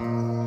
Mm-hmm.